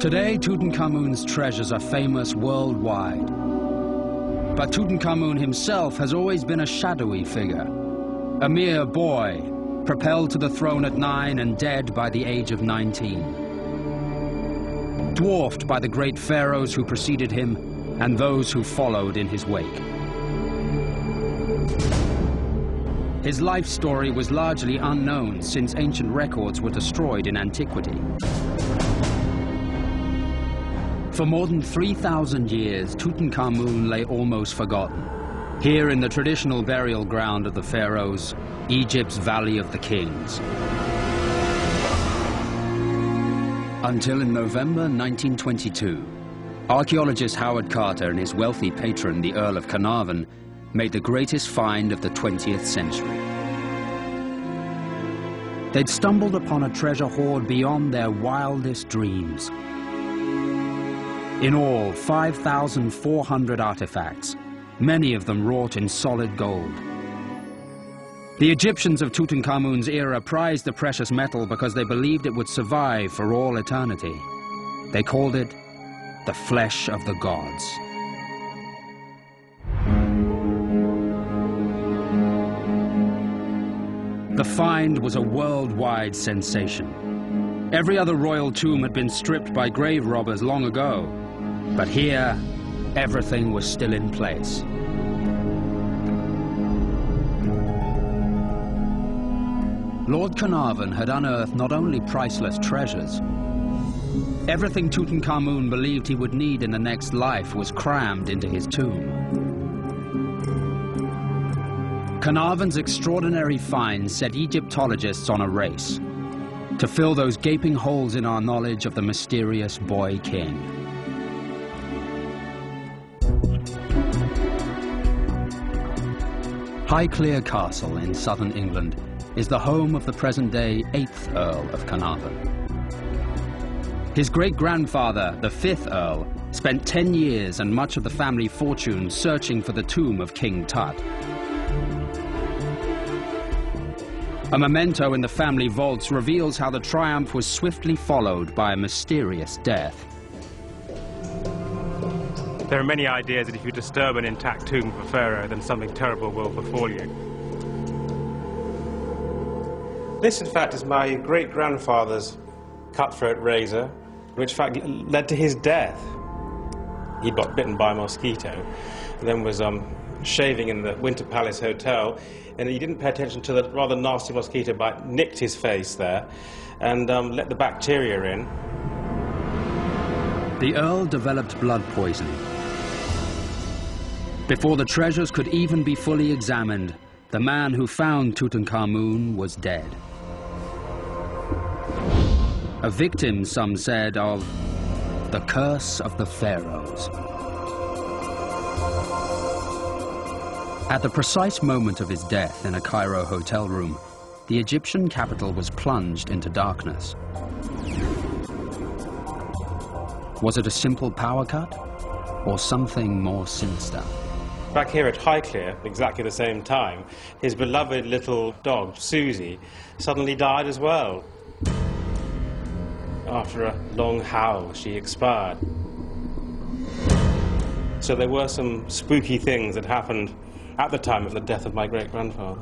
Today, Tutankhamun's treasures are famous worldwide. But Tutankhamun himself has always been a shadowy figure, a mere boy, propelled to the throne at nine and dead by the age of 19. Dwarfed by the great pharaohs who preceded him and those who followed in his wake. His life story was largely unknown since ancient records were destroyed in antiquity. For more than 3,000 years, Tutankhamun lay almost forgotten. Here in the traditional burial ground of the pharaohs, Egypt's Valley of the Kings. Until in November 1922, archaeologist Howard Carter and his wealthy patron, the Earl of Carnarvon, made the greatest find of the 20th century. They'd stumbled upon a treasure hoard beyond their wildest dreams. In all, 5,400 artifacts, many of them wrought in solid gold. The Egyptians of Tutankhamun's era prized the precious metal because they believed it would survive for all eternity. They called it the flesh of the gods. The find was a worldwide sensation. Every other royal tomb had been stripped by grave robbers long ago, but here, everything was still in place. Lord Carnarvon had unearthed not only priceless treasures, everything Tutankhamun believed he would need in the next life was crammed into his tomb. Carnarvon's extraordinary find set Egyptologists on a race to fill those gaping holes in our knowledge of the mysterious boy king. Highclere Castle in southern England is the home of the present-day 8th Earl of Carnarvon. His great-grandfather, the 5th Earl, spent 10 years and much of the family fortune searching for the tomb of King Tut. A memento in the family vaults reveals how the triumph was swiftly followed by a mysterious death. There are many ideas that if you disturb an intact tomb of a pharaoh, then something terrible will befall you. This, in fact, is my great-grandfather's cutthroat razor, which, in fact, led to his death. He got bitten by a mosquito, then was um, shaving in the Winter Palace Hotel, and he didn't pay attention to the rather nasty mosquito bite, nicked his face there, and um, let the bacteria in. The Earl developed blood poisoning. Before the treasures could even be fully examined, the man who found Tutankhamun was dead. A victim, some said, of the curse of the pharaohs. At the precise moment of his death in a Cairo hotel room, the Egyptian capital was plunged into darkness. Was it a simple power cut or something more sinister? Back here at Highclere, exactly the same time, his beloved little dog, Susie, suddenly died as well. After a long howl, she expired. So there were some spooky things that happened at the time of the death of my great grandfather.